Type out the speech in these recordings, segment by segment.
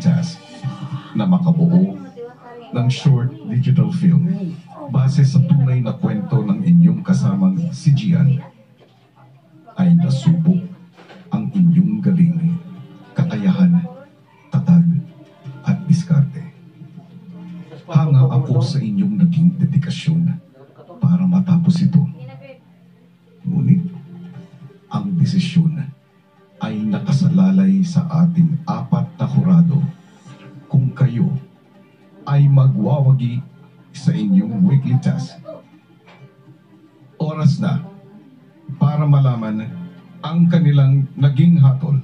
task na makabuo ng short digital film base sa tunay na kwento ng inyong kasamang si Gian ay nasubok ang inyong galing, kakayahan, tatag, at diskarte. Hanga ako sa inyong naging dedikasyon para matapos ito. Ngunit, ang desisyon ay nakasalalay sa ating apat na hurado kung kayo ay magwawagi sa inyong weekly task. Oras na para malaman ang kanilang naging hatol.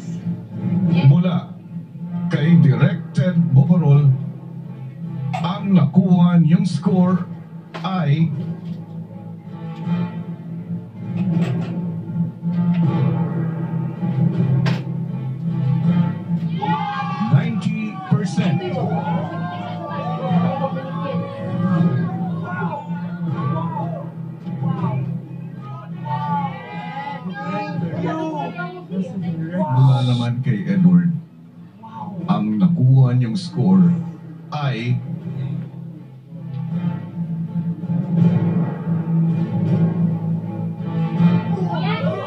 This. Mula kay Directed Boborol, ang nakuha niyong score ay Ninety percent. Mula naman kay Edward, ang nakuha niyong score ay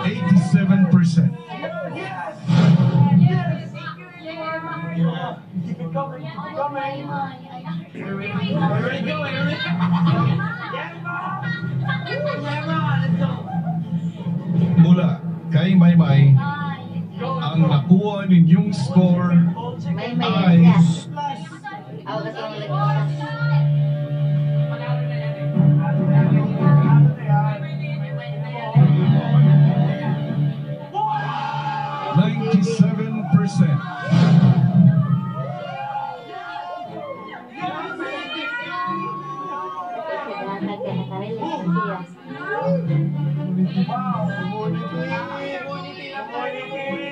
Eighty-seven percent. Where we going? Nakuha ninyong score May ay may yes. Ako kasi ang ulit. ninety-seven percent. Naghatag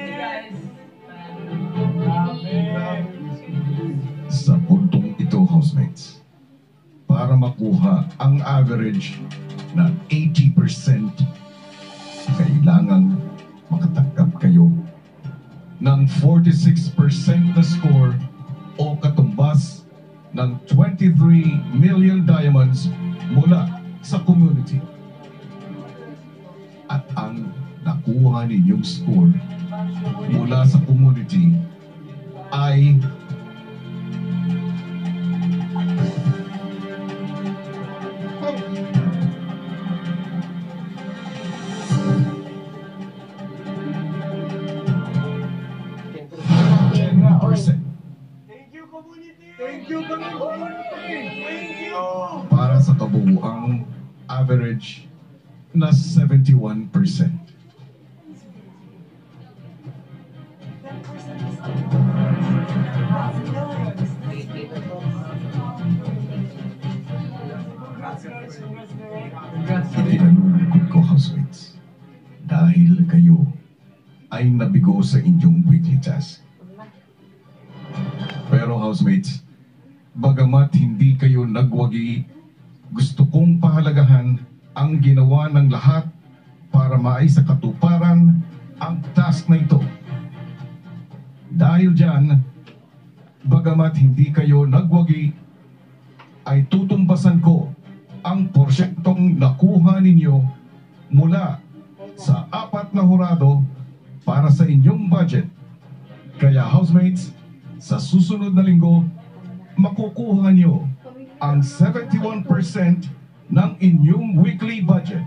puntong ito, housemates, para makuha ang average na 80%, kailangan makatanggap kayo ng 46% na score o katumbas ng 23 million diamonds mula sa community. At ang nakuha ninyong score mula sa community ay Thank you, community! Thank you! Para sa kabuuang average na 71%. 10%. Dahil kayo ay nabigo sa inyong weekly task. Pero housemates, bagamat hindi kayo nagwagi, gusto kong pahalagahan ang ginawa ng lahat para maisa katuparan ang task na ito. Dahil dyan, bagamat hindi kayo nagwagi, ay tutumbasan ko ang porsyentong nakuha ninyo mula sa apat na hurado para sa inyong budget. Kaya housemates, sa susunod na linggo, makukuha nyo ang 71% ng inyong weekly budget.